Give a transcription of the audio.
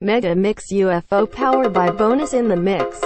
Mega Mix UFO powered by Bonus in the Mix.